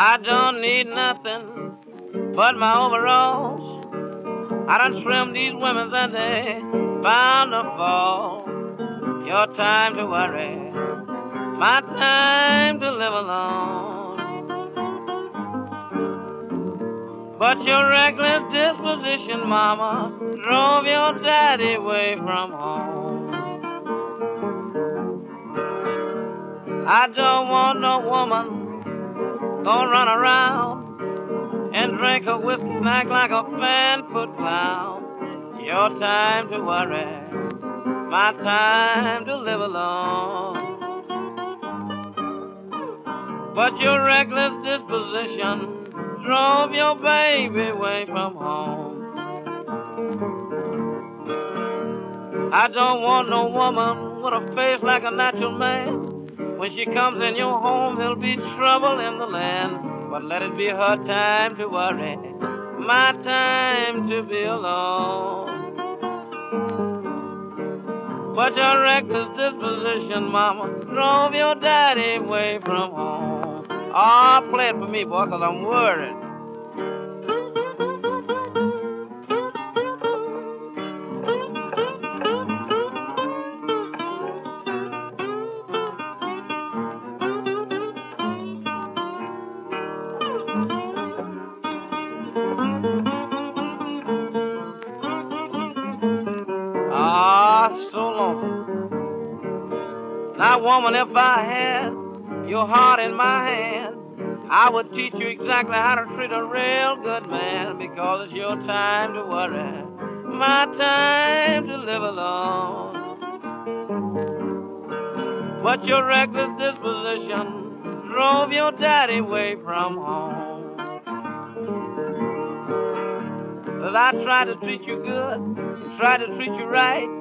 I don't need nothing but my overalls. I done trimmed these women and they bound to fall. Your time to worry, my time to live alone. But your reckless disposition, mama, drove your daddy away from home. I don't want no woman gonna run around and drink a whiskey act like a fan foot clown. Your time to worry, my time to live alone. But your reckless disposition drove your baby away from home. I don't want no woman with a face like a natural man. When she comes in your home, there'll be trouble in the land. But let it be her time to worry, my time to be alone. But your reckless disposition, mama, drove your daddy away from home. Oh, play it for me, boy, cause I'm worried. Now, woman, if I had your heart in my hand, I would teach you exactly how to treat a real good man because it's your time to worry, my time to live alone. But your reckless disposition drove your daddy away from home. Well, I tried to treat you good, tried to treat you right,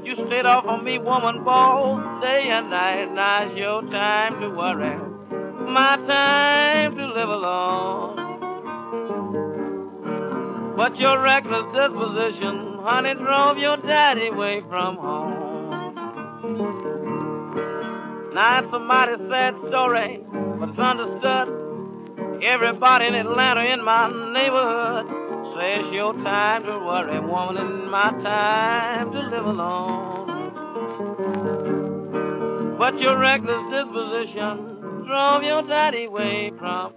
but you stayed off on me, woman, both day and night. Now it's your time to worry, my time to live alone. But your reckless disposition, honey, drove your daddy away from home. Now it's a mighty sad story, but it's understood. Everybody in Atlanta, in my neighborhood, says your time to worry, woman, and my time to live alone. But your reckless disposition drove your daddy away from